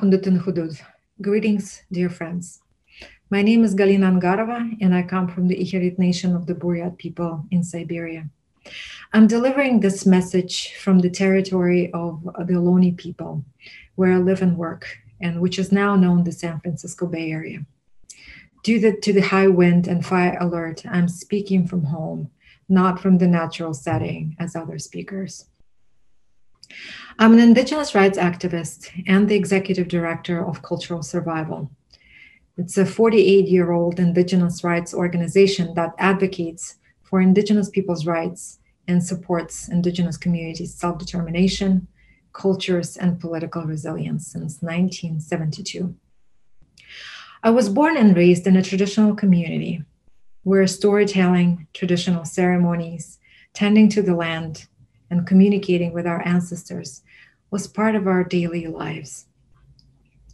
Hudud. Greetings, dear friends. My name is Galina Angarova, and I come from the Ekhirit nation of the Buryat people in Siberia. I'm delivering this message from the territory of the Ohlone people, where I live and work, and which is now known the San Francisco Bay Area. Due to the high wind and fire alert, I'm speaking from home, not from the natural setting as other speakers. I'm an Indigenous rights activist and the executive director of Cultural Survival. It's a 48 year old Indigenous rights organization that advocates for Indigenous people's rights and supports Indigenous communities' self determination, cultures, and political resilience since 1972. I was born and raised in a traditional community where storytelling, traditional ceremonies, tending to the land, and communicating with our ancestors was part of our daily lives.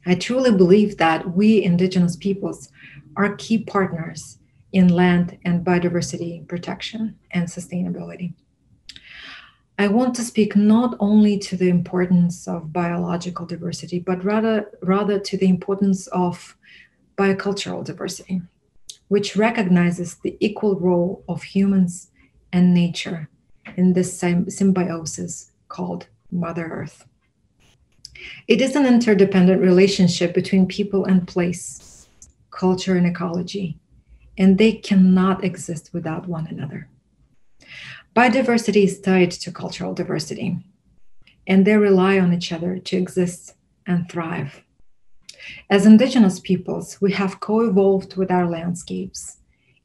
I truly believe that we Indigenous peoples are key partners in land and biodiversity protection and sustainability. I want to speak not only to the importance of biological diversity, but rather, rather to the importance of biocultural diversity, which recognizes the equal role of humans and nature in this symbiosis called Mother Earth. It is an interdependent relationship between people and place, culture and ecology, and they cannot exist without one another. Biodiversity is tied to cultural diversity, and they rely on each other to exist and thrive. As Indigenous peoples, we have co evolved with our landscapes,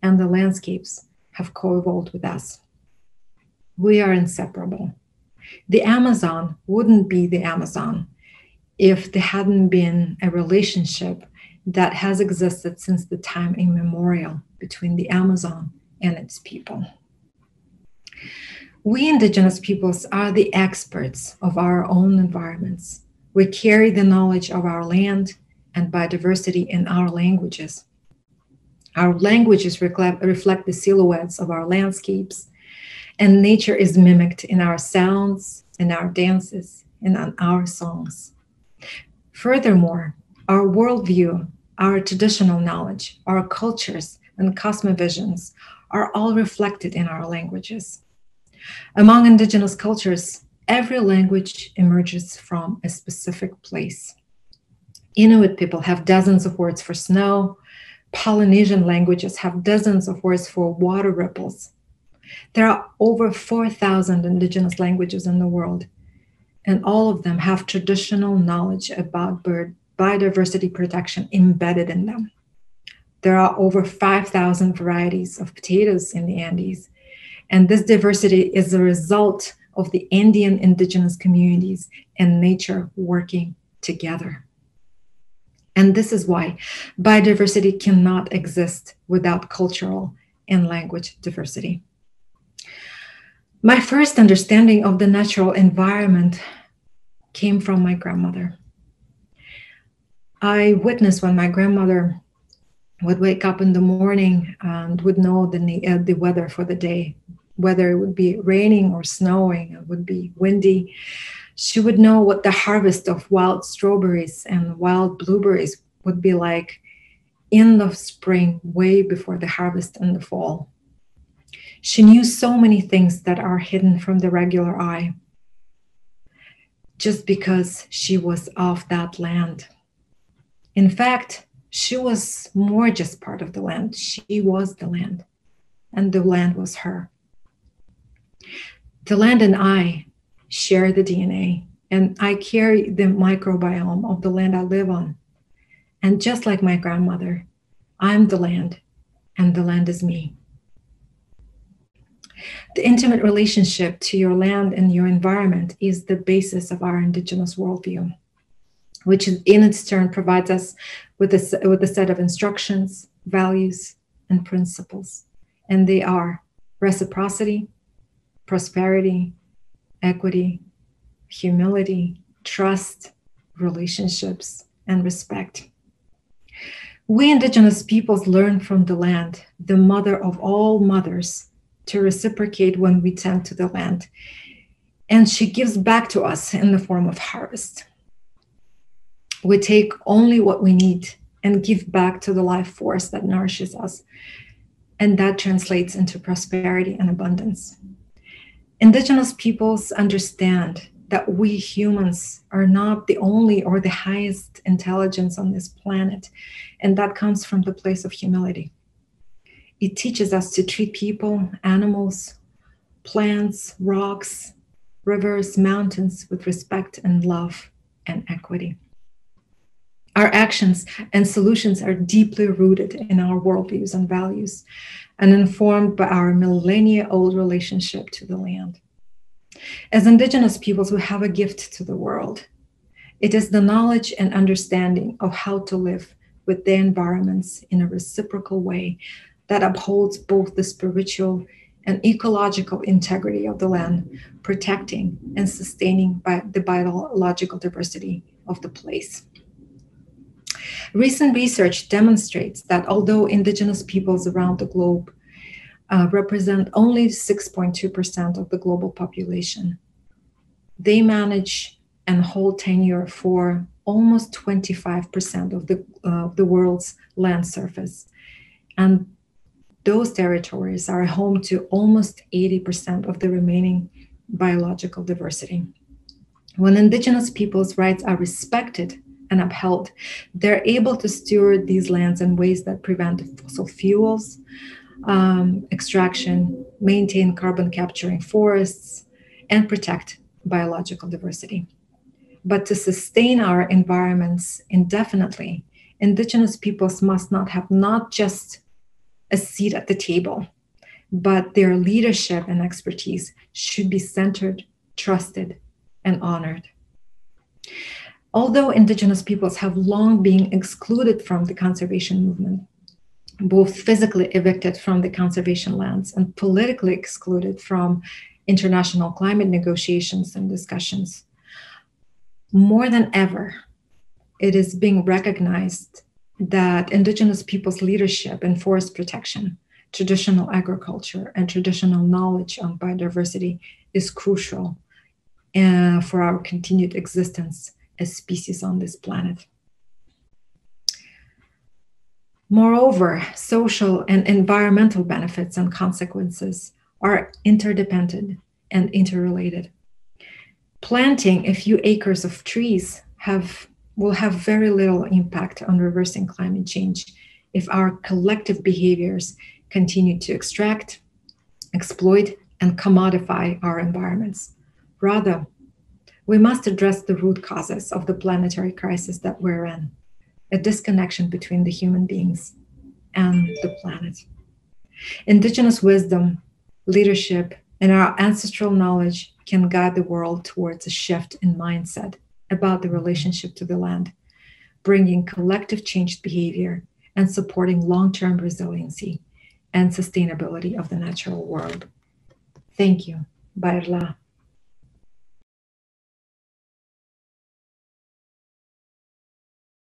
and the landscapes have co evolved with us we are inseparable. The Amazon wouldn't be the Amazon if there hadn't been a relationship that has existed since the time immemorial between the Amazon and its people. We indigenous peoples are the experts of our own environments. We carry the knowledge of our land and biodiversity in our languages. Our languages reflect, the silhouettes of our landscapes and nature is mimicked in our sounds, in our dances, and on our songs. Furthermore, our worldview, our traditional knowledge, our cultures, and cosmovisions are all reflected in our languages. Among indigenous cultures, every language emerges from a specific place. Inuit people have dozens of words for snow. Polynesian languages have dozens of words for water ripples. There are over 4,000 indigenous languages in the world, and all of them have traditional knowledge about bird biodiversity protection embedded in them. There are over 5,000 varieties of potatoes in the Andes, and this diversity is a result of the Andean indigenous communities and nature working together. And this is why biodiversity cannot exist without cultural and language diversity. My first understanding of the natural environment came from my grandmother. I witnessed when my grandmother would wake up in the morning and would know the, uh, the weather for the day, whether it would be raining or snowing, it would be windy. She would know what the harvest of wild strawberries and wild blueberries would be like in the spring, way before the harvest in the fall. She knew so many things that are hidden from the regular eye just because she was of that land. In fact, she was more just part of the land. She was the land, and the land was her. The land and I share the DNA, and I carry the microbiome of the land I live on. And just like my grandmother, I'm the land, and the land is me. The intimate relationship to your land and your environment is the basis of our Indigenous worldview, which in its turn provides us with a, with a set of instructions, values, and principles. And they are reciprocity, prosperity, equity, humility, trust, relationships, and respect. We Indigenous peoples learn from the land, the mother of all mothers, to reciprocate when we tend to the land. And she gives back to us in the form of harvest. We take only what we need and give back to the life force that nourishes us. And that translates into prosperity and abundance. Indigenous peoples understand that we humans are not the only or the highest intelligence on this planet, and that comes from the place of humility. It teaches us to treat people, animals, plants, rocks, rivers, mountains with respect and love and equity. Our actions and solutions are deeply rooted in our worldviews and values and informed by our millennia old relationship to the land. As Indigenous peoples, we have a gift to the world. It is the knowledge and understanding of how to live with their environments in a reciprocal way that upholds both the spiritual and ecological integrity of the land, protecting and sustaining the biological diversity of the place. Recent research demonstrates that although Indigenous peoples around the globe uh, represent only 6.2% of the global population, they manage and hold tenure for almost 25% of the, uh, the world's land surface. And those territories are home to almost 80% of the remaining biological diversity. When Indigenous peoples' rights are respected and upheld, they're able to steward these lands in ways that prevent fossil fuels um, extraction, maintain carbon capturing forests, and protect biological diversity. But to sustain our environments indefinitely, Indigenous peoples must not have not just a seat at the table, but their leadership and expertise should be centered, trusted, and honored. Although Indigenous peoples have long been excluded from the conservation movement, both physically evicted from the conservation lands and politically excluded from international climate negotiations and discussions, more than ever, it is being recognized that Indigenous peoples' leadership in forest protection, traditional agriculture, and traditional knowledge on biodiversity is crucial uh, for our continued existence as species on this planet. Moreover, social and environmental benefits and consequences are interdependent and interrelated. Planting a few acres of trees have, will have very little impact on reversing climate change if our collective behaviors continue to extract, exploit, and commodify our environments. Rather, we must address the root causes of the planetary crisis that we're in a disconnection between the human beings and the planet. Indigenous wisdom, leadership, and our ancestral knowledge can guide the world towards a shift in mindset about the relationship to the land, bringing collective changed behavior and supporting long term resiliency and sustainability of the natural world. Thank you. Bairla.